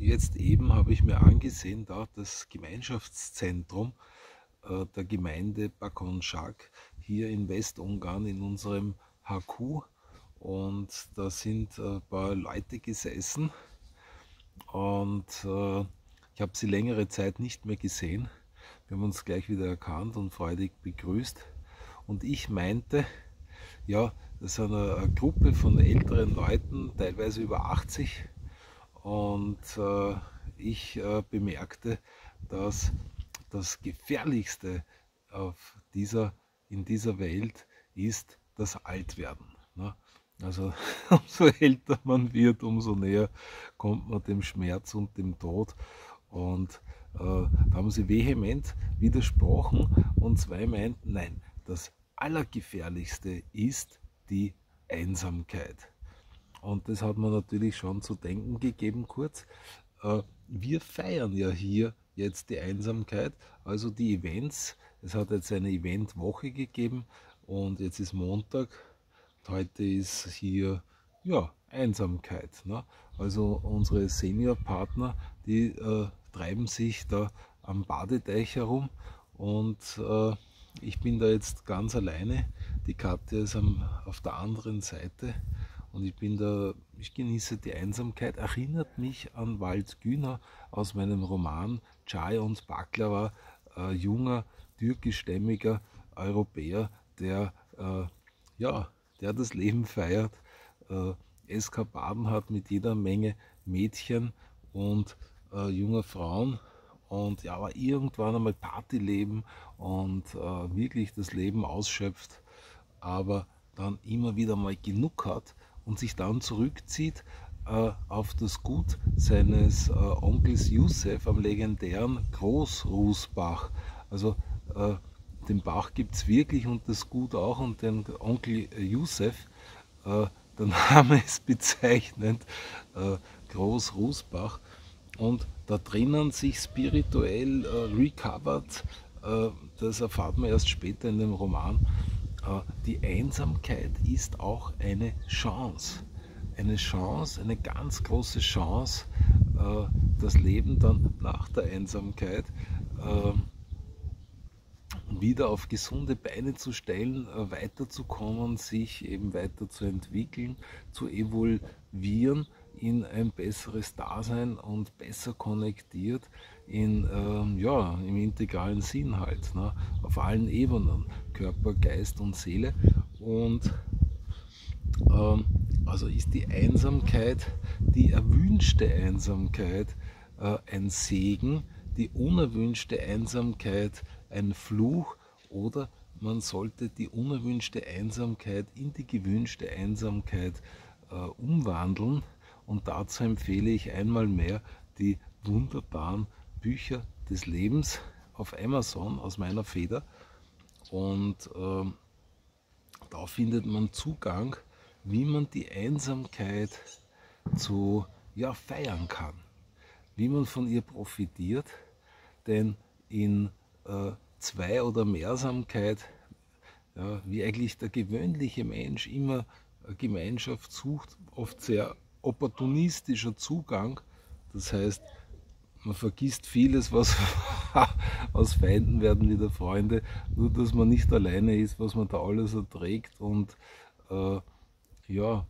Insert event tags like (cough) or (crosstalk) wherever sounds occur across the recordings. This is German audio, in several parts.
jetzt eben habe ich mir angesehen, da das Gemeinschaftszentrum äh, der Gemeinde Bakonschak hier in Westungarn in unserem HQ und da sind ein paar Leute gesessen. Und äh, ich habe sie längere Zeit nicht mehr gesehen. Wir haben uns gleich wieder erkannt und freudig begrüßt. Und ich meinte, ja, das ist eine Gruppe von älteren Leuten, teilweise über 80 und äh, ich äh, bemerkte, dass das Gefährlichste auf dieser, in dieser Welt ist das Altwerden. Ne? Also (laughs) umso älter man wird, umso näher kommt man dem Schmerz und dem Tod. Und äh, da haben sie vehement widersprochen und zwei meinten, nein, das Allergefährlichste ist die Einsamkeit. Und das hat mir natürlich schon zu denken gegeben kurz. Äh, wir feiern ja hier jetzt die Einsamkeit, also die Events. Es hat jetzt eine Eventwoche gegeben und jetzt ist Montag. Heute ist hier ja, Einsamkeit. Ne? Also unsere Seniorpartner, die äh, treiben sich da am Badeteich herum und äh, ich bin da jetzt ganz alleine. Die Katja ist am, auf der anderen Seite und ich bin da, ich genieße die Einsamkeit, erinnert mich an Wald Güner aus meinem Roman Chai und Baklava, äh, junger, türkischstämmiger Europäer, der, äh, ja, der das Leben feiert, äh, Eskapaden hat mit jeder Menge Mädchen und äh, junger Frauen und ja, aber irgendwann einmal Partyleben und äh, wirklich das Leben ausschöpft, aber dann immer wieder mal genug hat und sich dann zurückzieht äh, auf das Gut seines äh, Onkels Josef am legendären Großrußbach. Also äh, den Bach gibt es wirklich und das Gut auch und den Onkel Josef, äh, der Name (laughs) ist bezeichnend, äh, Großrußbach und da drinnen sich spirituell äh, recovered, das erfahrt man erst später in dem Roman, äh, die Einsamkeit ist auch eine Chance. Eine Chance, eine ganz große Chance, äh, das Leben dann nach der Einsamkeit äh, wieder auf gesunde Beine zu stellen, weiterzukommen, sich eben weiterzuentwickeln, zu evolvieren in ein besseres Dasein und besser konnektiert in, ähm, ja, im integralen Sinn halt, ne? auf allen Ebenen, Körper, Geist und Seele. Und ähm, also ist die Einsamkeit, die erwünschte Einsamkeit äh, ein Segen, die unerwünschte Einsamkeit ein Fluch oder man sollte die unerwünschte Einsamkeit in die gewünschte Einsamkeit äh, umwandeln. Und dazu empfehle ich einmal mehr die wunderbaren Bücher des Lebens auf Amazon aus meiner Feder. Und äh, da findet man Zugang, wie man die Einsamkeit zu ja, feiern kann, wie man von ihr profitiert. Denn in äh, Zwei- oder Mehrsamkeit, ja, wie eigentlich der gewöhnliche Mensch immer Gemeinschaft sucht, oft sehr opportunistischer Zugang. Das heißt, man vergisst vieles, was (laughs) aus Feinden werden wieder Freunde, nur dass man nicht alleine ist, was man da alles erträgt und äh, ja,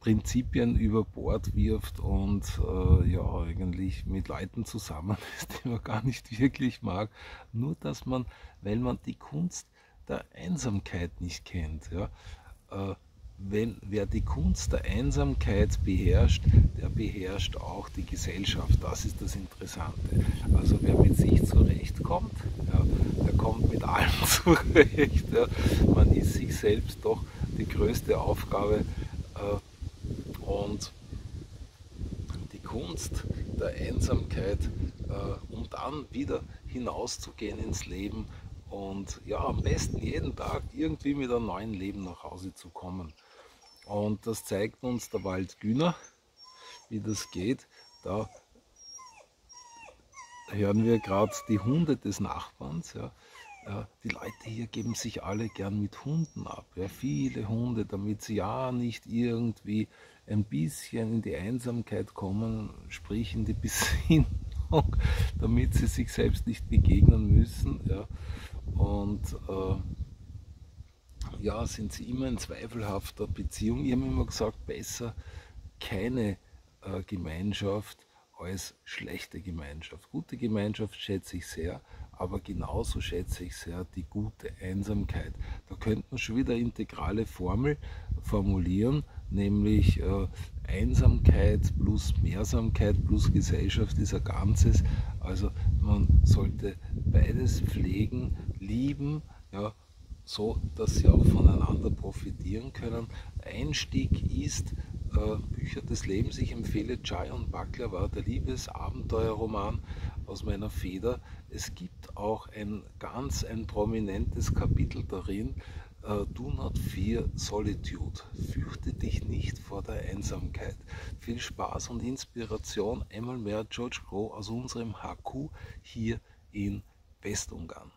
Prinzipien über Bord wirft und äh, ja, eigentlich mit Leuten zusammen (laughs) ist, die man gar nicht wirklich mag. Nur dass man, weil man die Kunst der Einsamkeit nicht kennt, ja, äh, wenn, wer die Kunst der Einsamkeit beherrscht, der beherrscht auch die Gesellschaft. Das ist das Interessante. Also wer mit sich zurechtkommt, ja, der kommt mit allem (laughs) zurecht. Ja. Man ist sich selbst doch die größte Aufgabe äh, und die Kunst der Einsamkeit, äh, um dann wieder hinauszugehen ins Leben und ja, am besten jeden Tag irgendwie mit einem neuen Leben nach Hause zu kommen. Und das zeigt uns der Wald Güner, wie das geht. Da hören wir gerade die Hunde des Nachbarns. Ja. Die Leute hier geben sich alle gern mit Hunden ab. Ja. Viele Hunde, damit sie ja nicht irgendwie ein bisschen in die Einsamkeit kommen, sprich in die (laughs) Besinnung, damit sie sich selbst nicht begegnen müssen. Ja. Und äh, ja, sind sie immer in zweifelhafter Beziehung. Ich habe immer gesagt, besser keine äh, Gemeinschaft als schlechte Gemeinschaft. Gute Gemeinschaft schätze ich sehr, aber genauso schätze ich sehr die gute Einsamkeit. Da könnte man schon wieder integrale Formel formulieren, nämlich äh, Einsamkeit plus Mehrsamkeit plus Gesellschaft ist ein Ganzes. Also man sollte beides pflegen, lieben, ja, so dass sie auch voneinander profitieren können. Einstieg ist Bücher des Lebens. Ich empfehle Jai und Buckler war der Liebesabenteuerroman aus meiner Feder. Es gibt auch ein ganz ein prominentes Kapitel darin, Uh, do not fear solitude. Fürchte dich nicht vor der Einsamkeit. Viel Spaß und Inspiration. Einmal mehr George Crow aus unserem HQ hier in Westungarn.